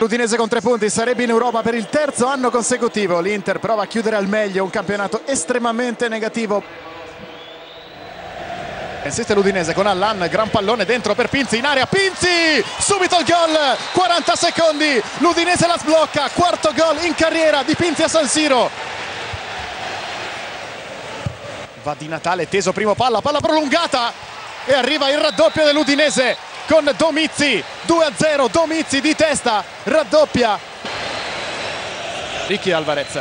L'Udinese con tre punti sarebbe in Europa per il terzo anno consecutivo. L'Inter prova a chiudere al meglio un campionato estremamente negativo. Insiste l'Udinese con Allan, gran pallone dentro per Pinzi in area, Pinzi! Subito il gol, 40 secondi, l'Udinese la sblocca, quarto gol in carriera di Pinzi a San Siro. Va di Natale, teso primo palla, palla prolungata e arriva il raddoppio dell'Udinese con Domizzi 2-0 Domizzi di testa raddoppia. Ricky Alvarez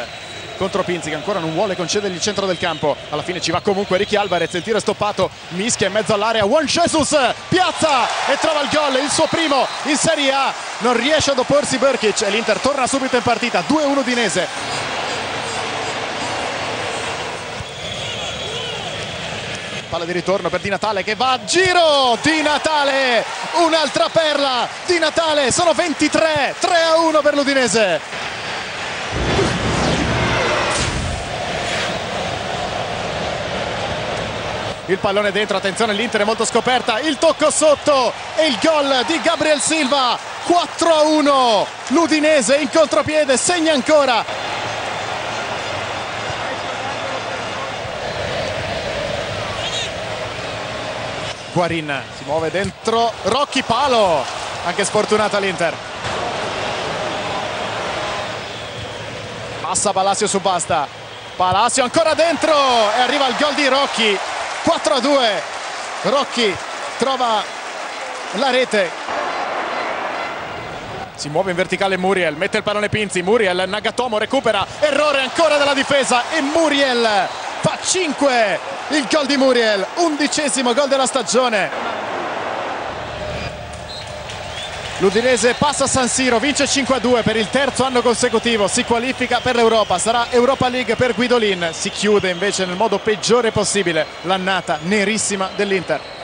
contro Pinzi che ancora non vuole concedergli il centro del campo. Alla fine ci va comunque Ricky Alvarez il tiro è stoppato mischia in mezzo all'area Juan Jesus piazza e trova il gol il suo primo in Serie A. Non riesce ad opporsi Berkic e l'Inter torna subito in partita 2-1 Dinese palla di ritorno per Di Natale che va a giro. Di Natale un'altra perla. Di Natale sono 23 3 a 1 per l'Udinese. Il pallone dentro attenzione l'Inter è molto scoperta. Il tocco sotto e il gol di Gabriel Silva. 4 a 1 l'Udinese in contropiede segna ancora Guarin si muove dentro. Rocchi Palo anche sfortunata l'Inter. Passa Palacio su Basta. Palacio ancora dentro e arriva il gol di Rocchi. 4 a 2 Rocchi trova la rete. Si muove in verticale Muriel mette il pallone Pinzi Muriel Nagatomo recupera errore ancora della difesa e Muriel fa 5 il gol di Muriel undicesimo gol della stagione L'Udinese passa a San Siro, vince 5-2 per il terzo anno consecutivo, si qualifica per l'Europa, sarà Europa League per Guidolin, si chiude invece nel modo peggiore possibile l'annata nerissima dell'Inter.